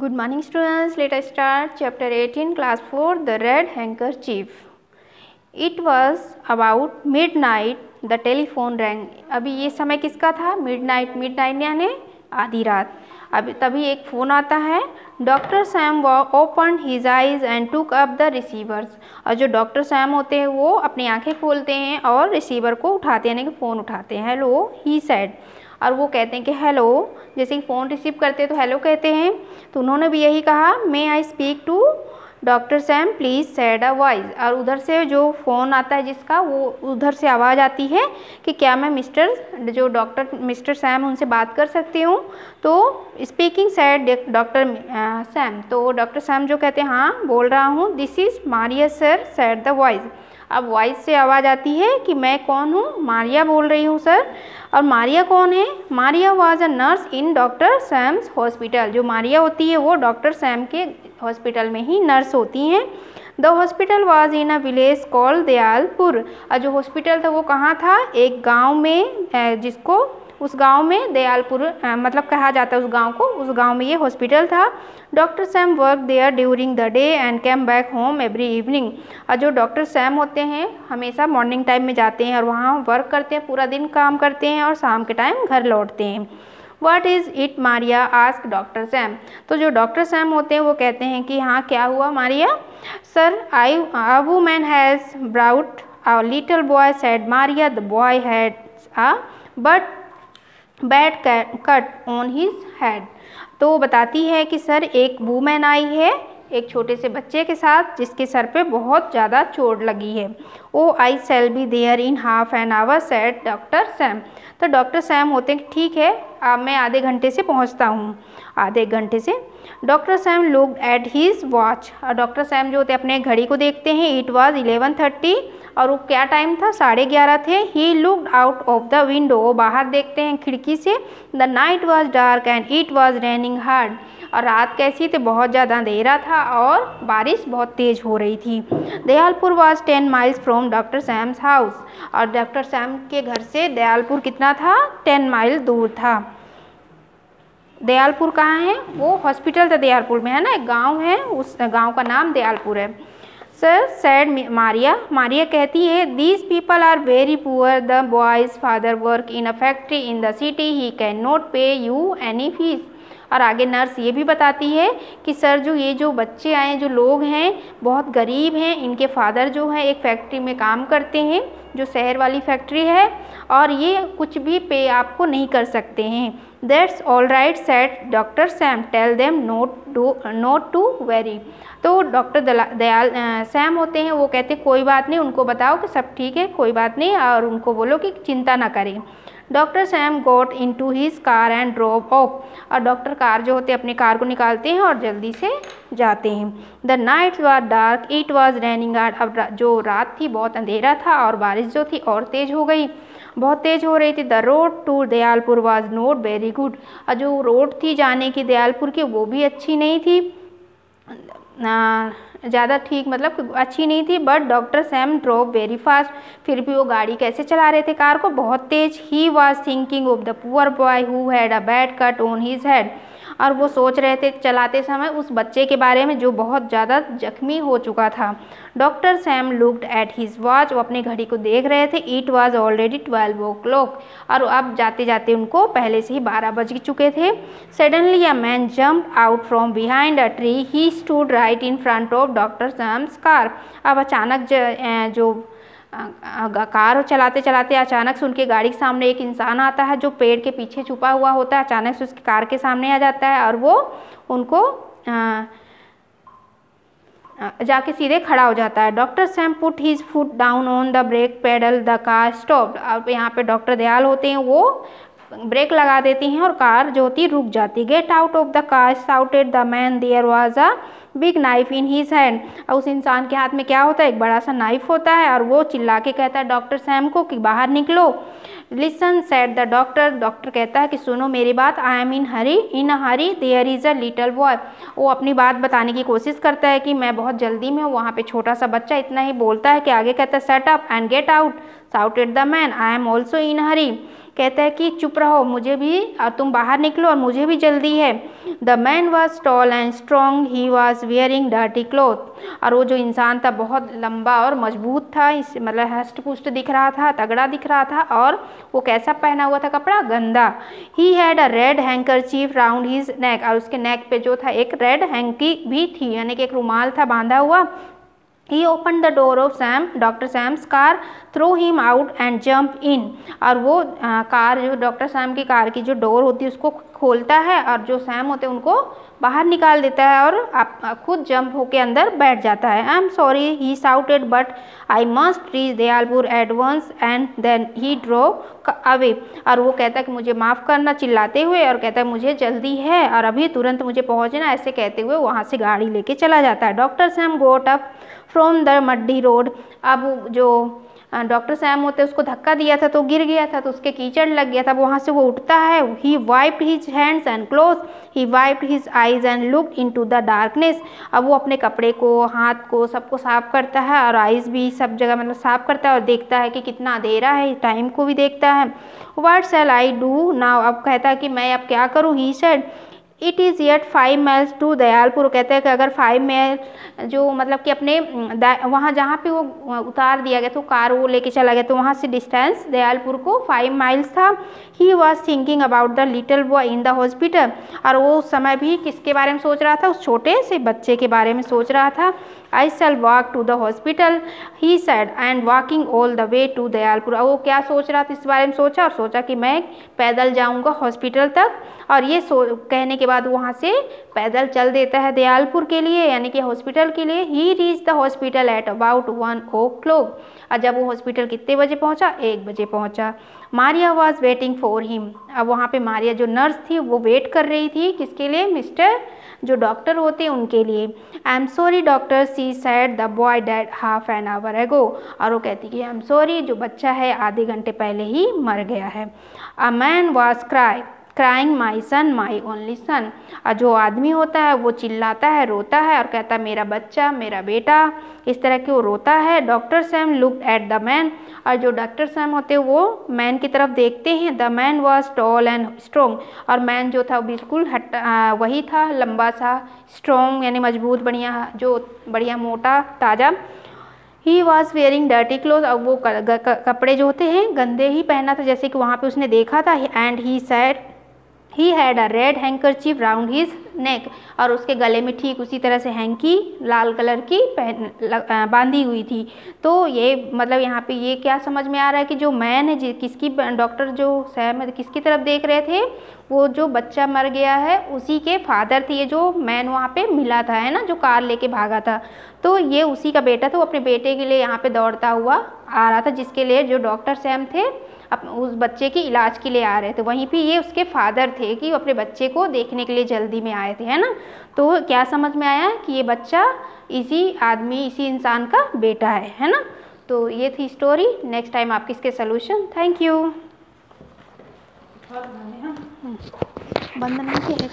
Good morning students let I start chapter 18 class four the red handkerchief it was about midnight the telephone rang अभी ये समय किसका था? Midnight midnight यानी आधी रात। अभी तभी एक फ़ोन आता है। डॉक्टर सैम व open his eyes and took up the receivers और जो डॉक्टर सैम होते हैं, वो अपनी आँखें खोलते हैं और रिसीवर को उठाते हैं, यानी कि फ़ोन उठाते हैं। हेलो ही सैड और वो कहते हैं कि, हेलो। जैसे कि फ़ोन रिसीव करते हैं तो हेलो कहते हैं। तो उन्होंने भी यही कहा may I speak to doctor Sam please said a voice और उधर से जो फ़ोन आता है जिसका, वो उधर से आवाज़ आती है कि, क्या मैं मिस्टर, जो डॉक्टर, मिस्टर सैम, उनसे बात कर सकती हूँ? तो स्पीकिंग सैड डॉक्टर सैम। तो डॉक्टर सैम जो कहते हैं हाँ बोल रहा हूँ। This is Maria sir said the voice अब वॉइस से आवाज़ आती है कि मैं कौन हूँ? मारिया बोल रही हूँ सर और मारिया कौन है? Maria was a nurse in doctor Sam's hospital जो मारिया होती है, वो डॉक्टर सैम के हॉस्पिटल में ही नर्स होती हैं। The hospital was in a village call Dayalpur और जो हॉस्पिटल था, वो कहाँ था? एक गाँव में जिसको उस गाँव में दयालपुर मतलब कहा जाता है उस गाँव को, उस गाँव में ये हॉस्पिटल था। Doctor Sam work there during the day and came back home every evening और जो डॉक्टर सैम होते हैं, हमेशा मॉर्निंग टाइम में जाते हैं और वहाँ वर्क करते हैं, पूरा दिन काम करते हैं और शाम के टाइम घर लौटते हैं। What is it Maria ask doctor Sam तो जो डॉक्टर सैम होते हैं, वो कहते हैं कि हाँ क्या हुआ Maria sir I a woman has brought a little boy said Maria the boy had a but bad cut on his head तो बताती है कि सर, एक वूमेन आई है, एक छोटे से बच्चे के साथ, जिसके सर पे बहुत ज़्यादा चोट लगी है। ओ I shall be there in half an hour said doctor Sam तो डॉक्टर सैम होते हैं ठीक है, अब मैं आधे घंटे से पहुँचता हूँ। आधे घंटे से। Doctor Sam look at his watch और डॉक्टर सैम जो होते हैं, अपने घड़ी को देखते हैं इट वॉज़ इलेवन थर्टी और वो क्या टाइम था? साढ़े ग्यारह थे। He looked out of the window वो बाहर देखते हैं खिड़की से। The night was dark and it was raining hard और रात कैसी थी? बहुत ज़्यादा अंधेरा था और बारिश बहुत तेज़ हो रही थी। Dayalpur was ten miles from doctor Sam's house और डॉक्टर सैम के घर से दयालपुर कितना था? टेन माइल दूर था। दयालपुर कहाँ है? वो हॉस्पिटल था दयालपुर में, है ना? एक गाँव है। उस गाँव का नाम दयालपुर है। सर सैड मारिया मारिया कहती है these people are very poor the boy's father work in a factory in the city he can not pay you any fees और आगे नर्स ये भी बताती है कि सर जो ये जो बच्चे आए, जो लोग हैं, बहुत गरीब हैं। इनके फादर जो हैं, एक फैक्ट्री में काम करते हैं, जो शहर वाली फैक्ट्री है और ये कुछ भी पे आपको नहीं कर सकते हैं। That's all right said doctor Sam tell them not to not to worry तो डॉक्टर दयाल सैम होते हैं, वो कहते हैं, कोई बात नहीं, उनको बताओ कि सब ठीक है, कोई बात नहीं और उनको बोलो कि चिंता ना करें। Doctor Sam got into his car and drove off और डॉक्टर कार जो होते हैं, अपनी कार को निकालते हैं और जल्दी से जाते हैं। The night was dark it was raining hard अब जो रात थी, बहुत अंधेरा था और बारिश जो थी, और तेज़ हो गई। बहुत तेज़ हो रही थी। The road to Dayalpur was not very good और जो रोड थी जाने की दयालपुर की, वो भी अच्छी नहीं थी। ज़्यादा ठीक मतलब अच्छी नहीं थी but doctor Sam drove very fast फिर भी वो गाड़ी कैसे चला रहे थे कार को? बहुत तेज़. He was thinking of the poor boy who had a bad cut on his head और वो सोच रहे थे चलाते समय उस बच्चे के बारे में जो बहुत ज़्यादा जख्मी हो चुका था। Doctor Sam looked at his watch, वो अपनी घड़ी को देख रहे थे। It was already twelve o'clock और अब जाते जाते उनको पहले से ही बारह बज चुके थे। Suddenly a man jump out from behind a tree. He stood right in front of doctor Sam's car अब अचानक जो कार चलाते चलाते अचानक से उनके गाड़ी के सामने एक इंसान आता है जो पेड़ के पीछे छुपा हुआ होता है। अचानक से उसकी कार के सामने आ जाता है और वो उनको जाके सीधे खड़ा हो जाता है। Doctor Sam put his foot down on the brake pedal, the car stop अब यहाँ पे डॉक्टर दयाल होते हैं, वो ब्रेक लगा देती हैं और कार जो होती रुक जाती get out of the car shouted the man there was a big knife in his hand और उस इंसान के हाथ में क्या होता है? एक बड़ा सा नाइफ होता है और वो चिल्ला के कहता है डॉक्टर सैम को कि बाहर निकलो। Listen said the doctor doctor कहता है कि, सुनो मेरी बात I am in hurry in hurry there is a little boy वो अपनी बात बताने की कोशिश करता है कि, मैं बहुत जल्दी में हूँ, वहाँ पे छोटा सा बच्चा इतना ही बोलता है कि आगे कहता है shut up and get out shout shouted the man I am also in hurry कहता है कि चुप रहो, मुझे भी और तुम बाहर निकलो और मुझे भी जल्दी है। The man was tall and strong he was wearing dirty cloth और वो जो इंसान था, बहुत लंबा और मज़बूत था, इस मतलब हस्ट पुष्ट दिख रहा था, तगड़ा दिख रहा था और वो कैसा पहना हुआ था कपड़ा? गंदा। He had a red handkerchief round his neck और उसके नेक पे जो था, एक रेड हैंकी भी थी, यानी कि एक रुमाल था बांधा हुआ He opened the door of Sam, Dr. Sam's car, threw him out and jumped in. और वो कार जो डॉक्टर सैम की कार की जो डोर होती है उसको खोलता है और जो सैम होते हैं उनको बाहर निकाल देता है और आप, खुद जंप होके अंदर बैठ जाता है। I am sorry he shouted but I must reach Dayalpur at once and then he drove away और वो कहता है कि मुझे माफ़ करना, चिल्लाते हुए और कहता है, मुझे जल्दी है और अभी तुरंत मुझे पहुँचना ऐसे कहते हुए वहाँ से गाड़ी लेके चला जाता है। Doctor Sam got up from the muddy road अब जो डॉक्टर सैम होते उसको धक्का दिया था तो गिर गया था तो उसके कीचड़ लग गया था। वहाँ से वो उठता है। He wiped his hands and cloth he wiped his eyes and look into the darkness अब वो अपने कपड़े को, हाथ को सबको साफ़ करता है और आइज़ भी सब जगह मतलब साफ़ करता है और देखता है कि कितना अंधेरा है टाइम को भी देखता है। What shall I do now अब कहता है कि मैं अब क्या करूँ? He said it is yet five miles to Dayalpur कहते हैं कि अगर फाइव माइल जो मतलब कि अपने वहाँ जहाँ पे वो उतार दिया गया तो कार वो लेके चला गया तो वहाँ से डिस्टेंस दयालपुर को फाइव माइल्स था। He was thinking about the little boy in the hospital और वो उस समय भी किसके बारे में सोच रहा था? उस छोटे से बच्चे के बारे में सोच रहा था। I shall walk to the hospital he said and walking all the way to Dayalpur और वो क्या सोच रहा था? इस बारे में सोचा और सोचा कि मैं पैदल जाऊँगा हॉस्पिटल तक। और ये कहने के बाद वहाँ से पैदल चल देता है दयालपुर के लिए, यानी कि हॉस्पिटल के लिए। He reach the hospital at about one o'clock और जब वो हॉस्पिटल कितने बजे पहुँचा? एक बजे पहुँचा। Maria was waiting for him अब वहाँ पे मारिया जो नर्स थी, वो वेट कर रही थी, किसके लिए? मिस्टर जो डॉक्टर होते हैं, उनके लिए। I am sorry doctor she said the boy died half an hour ago और वो कहती कि आई एम सॉरी जो बच्चा है, आधे घंटे पहले ही मर गया है। A man was cry crying my son my only son और जो आदमी होता है, वो चिल्लाता है, रोता है और कहता है, मेरा बच्चा, मेरा बेटा। इस तरह के वो रोता है। Doctor Sam look at the man और जो डॉक्टर सैम होते हैं, वो मैन की तरफ़ देखते हैं। The man was tall and strong और मैन जो था बिल्कुल हट वही था, लंबा सा स्ट्रोंग यानी मज़बूत, बढ़िया, जो बढ़िया, मोटा, ताज़ा। He was wearing dirty cloth अब वो कपड़े जो होते हैं, गंदे ही पहना था, जैसे कि वहाँ पे उसने देखा था। And he said he had a red handkerchief round his neck और उसके गले में ठीक उसी तरह से हैंकी लाल कलर की पहन बांधी हुई थी। तो ये मतलब यहाँ पे ये क्या समझ में आ रहा है कि जो मैन है किसकी डॉक्टर जो सैम किसकी तरफ़ देख रहे थे, वो जो बच्चा मर गया है, उसी के फादर थे ये जो मैन वहाँ पे मिला था, है ना, जो कार लेके भागा था। तो ये उसी का बेटा था, वो अपने बेटे के लिए यहाँ पे दौड़ता हुआ आ रहा था, जिसके लिए जो डॉक्टर सैम थे उस बच्चे के इलाज के लिए आ रहे थे। वहीं पे ये उसके फादर थे कि वो अपने बच्चे को देखने के लिए जल्दी में आए थे, है ना? तो क्या समझ में आया कि ये बच्चा इसी आदमी, इसी इंसान का बेटा है है ना? तो ये थी स्टोरी नेक्स्ट टाइम आपके इसके सोल्यूशन थैंक यू बंद नहीं